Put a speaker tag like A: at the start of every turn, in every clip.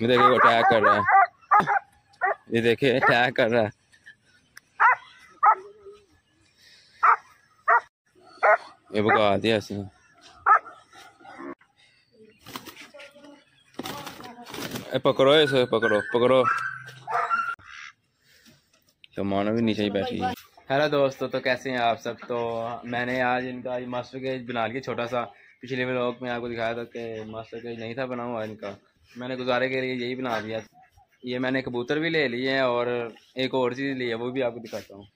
A: ये देखिए वो अटैक कर रहा है। ये देखिए अटैक कर रहा है। ये भगा दिया इसने। पकड़ो इसे, पकड़ो पकड़ो। तो मानो भी नीचे ही बैठी है। हेलो दोस्तों तो कैसे हैं आप सब? तो मैंने आज इनका मास्टर केज बना लिया, छोटा सा। पिछले व्लॉग में आपको दिखाया था कि मास्टर केज नहीं था बना हुआ इनका। मैंने गुजारे के लिए यही बना दिया ये मैंने कबूतर भी ले लिए हैं और एक और चीज़ ली है, वो भी आपको दिखाता हूँ।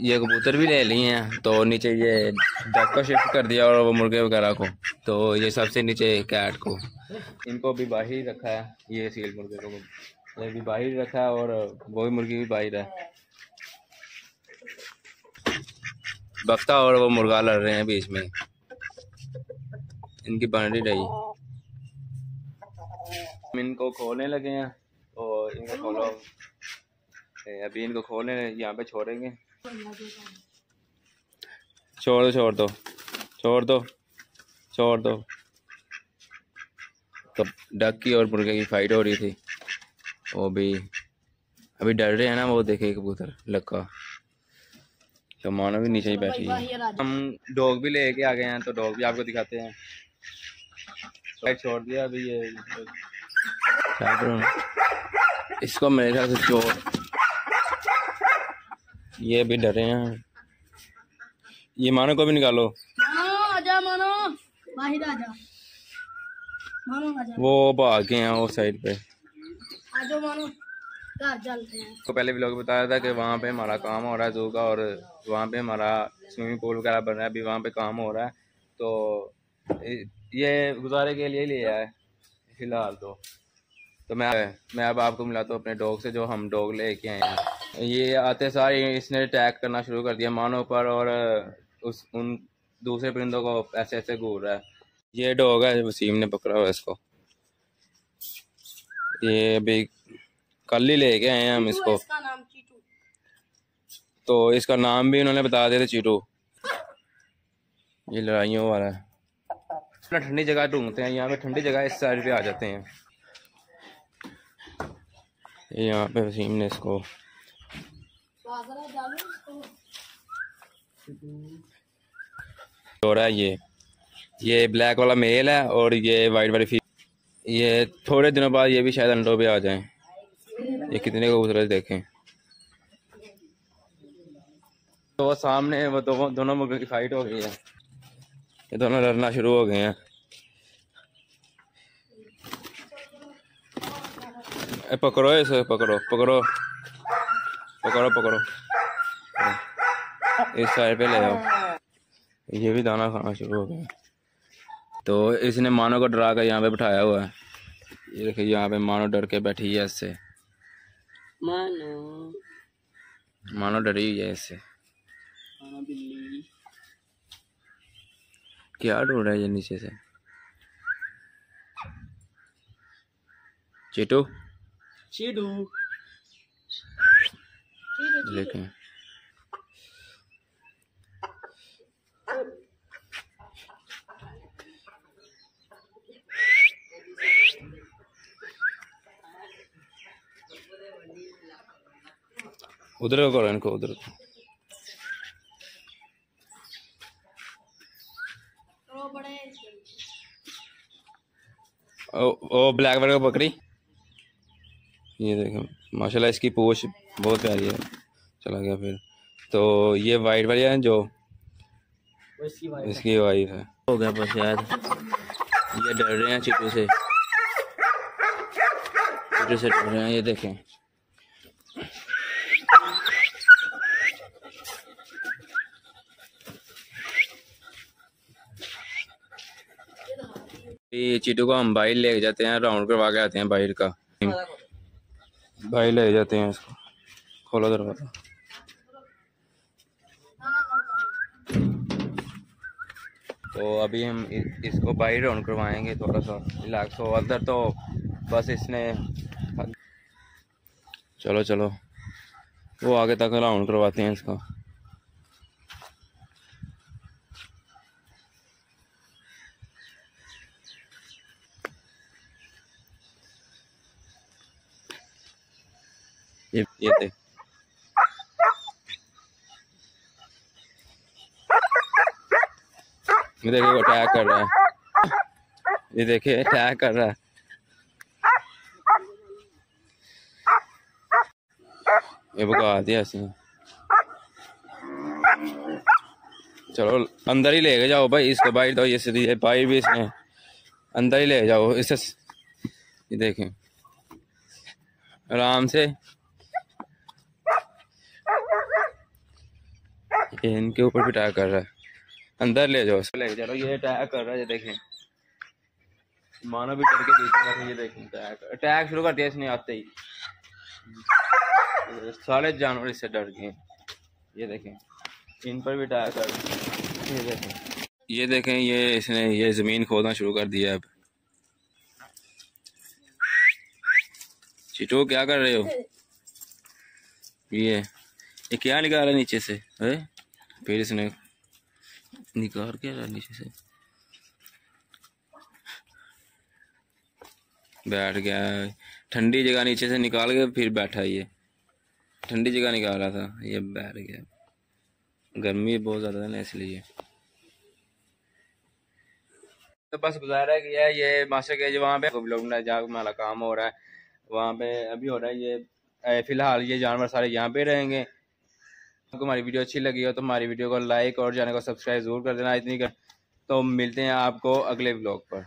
A: ये कबूतर भी ले लिए हैं तो नीचे ये डक को शिफ्ट कर दिया और वो मुर्गे वगैरह को। तो ये सबसे नीचे कैट को। इनको भी बाहर रखा है, ये सील मुर्गे को। ये भी बाहर रखा है और वो भी मुर्गी भी बाहर है। बख्ता और वो मुर्गा लड़ रहे हैं बीच में। इनकी बाउंड्री रही। हम इनको खोलने लगे हैं और इनको खोलो। अभी इनको खोलने यहाँ पे छोड़ेंगे। छोड़ दो छोड़ दो छोड़ दो छोड़ दो। तो डक की और मुर्गे की फाइट हो रही थी। वो भी अभी डर रहे हैं ना वो देखे कबूतर लक्का। तो मानो भी नीचे ही बैठी है। हम डॉग भी लेके आ गए हैं तो डॉग भी आपको दिखाते हैं। तो छोड़ दिया अभी ये इसको मेरे ख्याल से चोर। ये भी डरे हैं। ये मानो को भी निकालो।
B: आजा मानो। बाहर आजा। मानो आजा।
A: वो भाग गए हैं उस साइड पे।
B: आजो मानो। हैं।
A: तो पहले भी लोग बताया था कि वहाँ पे हमारा काम हो रहा है जू का और वहाँ पे हमारा स्विमिंग पूल वगैरह बन रहा है अभी वहाँ पे काम हो रहा है। तो ये गुजारे के लिए लिया है फ़िलहाल तो। तो मैं मैं अब आपको मिला तो अपने डॉग से जो हम डॉग लेके आए हैं। ये आते सारे इसने अटैक करना शुरू कर दिया मानो पर और उस उन दूसरे परिंदों को ऐसे ऐसे घूर रहा है। ये डॉग है वसीम ने पकड़ा हुआ इसको। ये अभी कल ही लेके आए हैं हम इसको।
B: इसका नाम
A: तो इसका नाम भी उन्होंने बता दिया था चीटू। ये लड़ाइयों वाला है। अपना ठंडी जगह ढूंढते हैं यहाँ पे ठंडी जगह इस साइड पे आ जाते हैं। यहाँ पे वसीम ने इसको हो रहा है ये। ये ब्लैक वाला मेल है और ये वाइट वाली फ़ी ये थोड़े दिनों बाद ये भी शायद अंडों पे आ जाएँ। ये कितने कबूतर देखें। तो वो सामने वो दो, दोनों मुर्गों की फाइट हो गई है। ये दोनों लड़ना शुरू हो गए हैं। ए, पकड़ो इसे पकड़ो पकड़ो। पकड़ो पकड़ो। इस साइड पे ले आओ। ये भी दाना खाना शुरू हो गया तो इसने मानो को डरा कर यहाँ पे बिठाया हुआ है। ये देखिए यहाँ पे मानो डर के बैठी है इससे।
B: मानो।
A: मानो डरी हुई है इससे।
B: बिल्ली।
A: क्या ढूंढ रहा है ये नीचे से? चिटू।
B: चीटू।
A: देखें उधर को करो इनको उधर
B: तो बड़े
A: ओ, ओ ब्लैक वाले को बकरी ये देखो माशाल्लाह इसकी पोश बहुत प्यारी है। चला गया फिर। तो ये वाइट वाली है जो इसकी वाइफ है। हो गया बस यार। ये डर रहे हैं चिटू से। चिटू से डर रहे हैं ये देखें। ये चिट्टू को हम बाहर ले जाते हैं राउंड करवा के आते हैं बाहर का। बाहर ले जाते हैं इसको। खोलो दरवाज़ा। तो अभी हम इसको बाहर राउंड करवाएँगे थोड़ा सा रिलैक्स हो, अंदर तो बस इसने चलो चलो। वो आगे तक राउंड करवाते हैं इसको। ये ये देख। ये देखिए वो अटैक कर रहा है। ये देखिए अटैक कर रहा है। ये भगा दिया इसने। चलो अंदर ही लेके जाओ भाई इसको बाइट दो ये सीधी बाइट भी इसने। अंदर ही ले जाओ इसे ये देखें। आराम से। ये इनके ऊपर भी अटैक कर रहा है। अंदर ले जाओ ले चलो ये अटैक कर रहा है ये देखें। मानो भी डर के पीछे ये देखें अटैक अटैक शुरू कर दिया इसने आते ही। सारे जानवर इससे डर गए। ये देखें इन पर भी अटैक कर ये देखें। ये देखें ये इसने ये ज़मीन खोदना शुरू कर दिया अब। चिटो क्या कर रहे हो? ये ये क्या निकाल रहा है नीचे से? है? फिर इसने निकाल के नीचे से। बैठ गया ठंडी जगह नीचे से निकाल के फिर बैठा ये। ठंडी जगह निकाल रहा था, ये बैठ गया। गर्मी बहुत ज़्यादा है ना इसलिए। तो बस गुजारा है कि ये मास्टर के जो, वहाँ पे लोग जहाँ हमारा काम हो रहा है। वहाँ पे अभी हो रहा है ये फ़िलहाल ये जानवर सारे यहाँ पे रहेंगे। आपको हमारी वीडियो अच्छी लगी हो तो हमारी वीडियो को लाइक और चैनल को सब्सक्राइब ज़रूर कर देना इतनी कर तो मिलते हैं आपको अगले ब्लॉग पर।